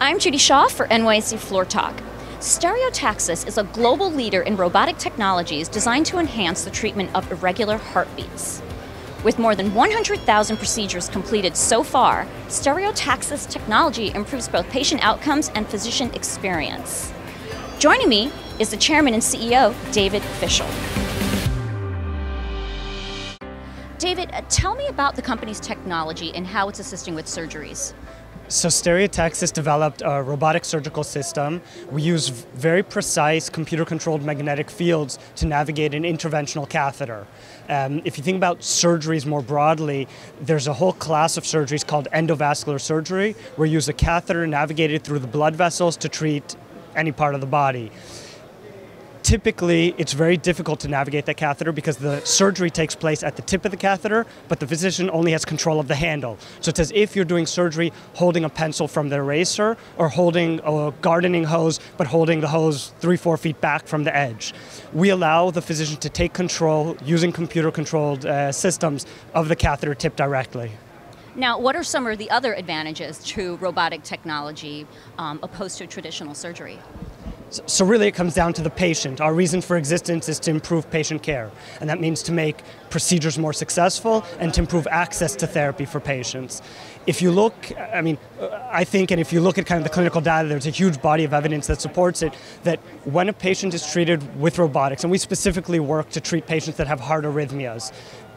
I'm Judy Shaw for NYSE Floor Talk. Stereotaxis is a global leader in robotic technologies designed to enhance the treatment of irregular heartbeats. With more than 100,000 procedures completed so far, Stereotaxis technology improves both patient outcomes and physician experience. Joining me is the chairman and CEO, David Fischel. David, uh, tell me about the company's technology and how it's assisting with surgeries. So Stereotaxis developed a robotic surgical system. We use very precise computer-controlled magnetic fields to navigate an interventional catheter. Um, if you think about surgeries more broadly, there's a whole class of surgeries called endovascular surgery, where you use a catheter navigated through the blood vessels to treat any part of the body typically it's very difficult to navigate that catheter because the surgery takes place at the tip of the catheter, but the physician only has control of the handle. So it's as if you're doing surgery holding a pencil from the eraser or holding a gardening hose, but holding the hose three, four feet back from the edge. We allow the physician to take control using computer controlled uh, systems of the catheter tip directly. Now, what are some of the other advantages to robotic technology um, opposed to traditional surgery? So really it comes down to the patient. Our reason for existence is to improve patient care. And that means to make procedures more successful and to improve access to therapy for patients. If you look, I mean, I think, and if you look at kind of the clinical data, there's a huge body of evidence that supports it, that when a patient is treated with robotics, and we specifically work to treat patients that have heart arrhythmias,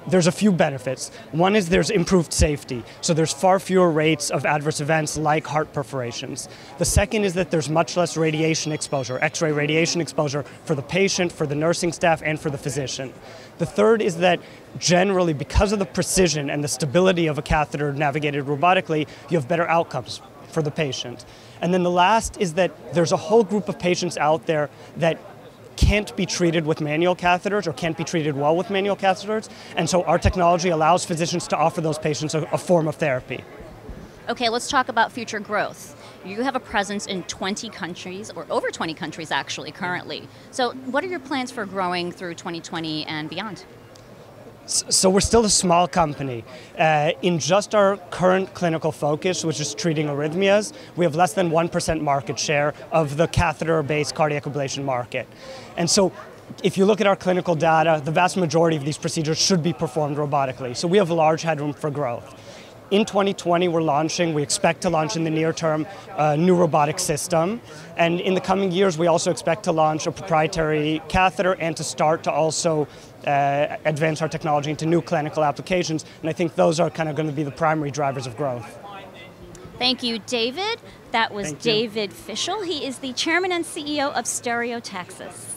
there's a few benefits. One is there's improved safety, so there's far fewer rates of adverse events like heart perforations. The second is that there's much less radiation exposure, X-ray radiation exposure for the patient, for the nursing staff, and for the physician. The third is that generally, because of the precision and the stability of a catheter navigated robotically, you have better outcomes for the patient. And then the last is that there's a whole group of patients out there that can't be treated with manual catheters or can't be treated well with manual catheters. And so our technology allows physicians to offer those patients a, a form of therapy. Okay, let's talk about future growth. You have a presence in 20 countries, or over 20 countries actually, currently. So, what are your plans for growing through 2020 and beyond? So we're still a small company. Uh, in just our current clinical focus, which is treating arrhythmias, we have less than 1% market share of the catheter-based cardiac ablation market. And so if you look at our clinical data, the vast majority of these procedures should be performed robotically. So we have large headroom for growth. In 2020, we're launching, we expect to launch in the near term, a new robotic system. And in the coming years, we also expect to launch a proprietary catheter and to start to also uh, advance our technology into new clinical applications. And I think those are kind of going to be the primary drivers of growth. Thank you, David. That was David Fischel. He is the chairman and CEO of Stereotaxis.